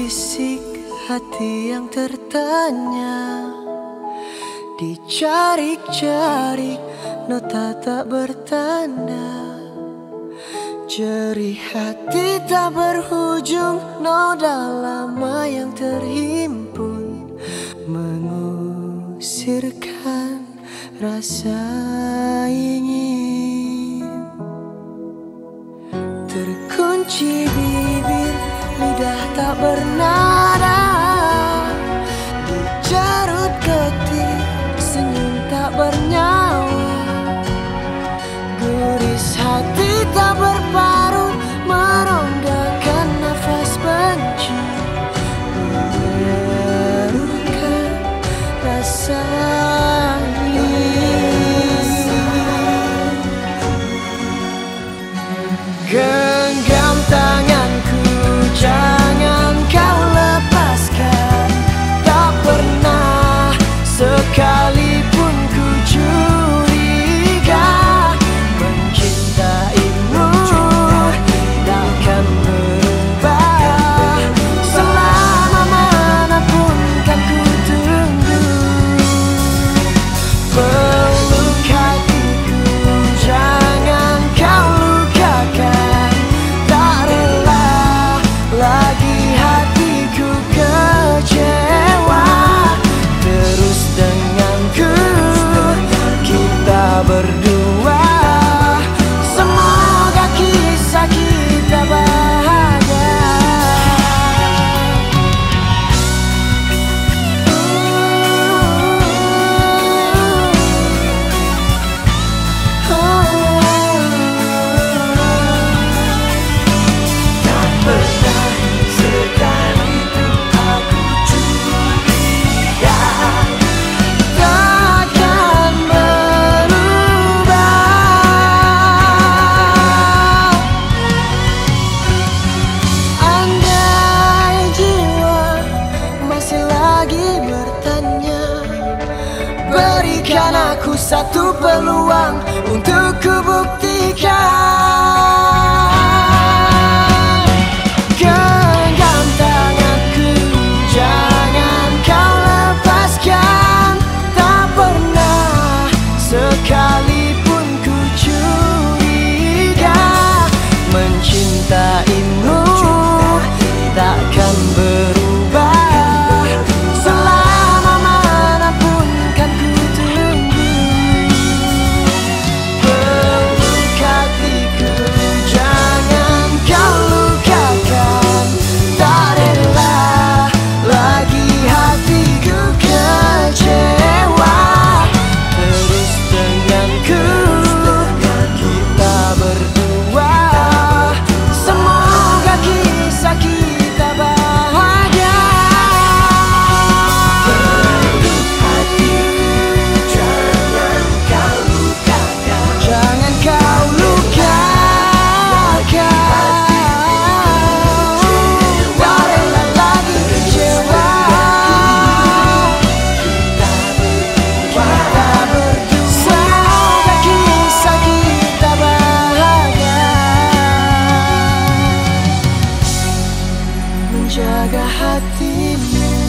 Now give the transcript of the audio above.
Berbisik-bisik hati yang tertanya. Dicarik-carik nota tak bertanda. Jerih hati tak berhujung Noda lama yang terhimpun. Mengusirkan rasa ingin. Terkunci bibir lidah tak bernada. Dijarut ketik senyum tak bernyawa Berikan aku satu peluang untuk kubuktikan menjaga hatimu.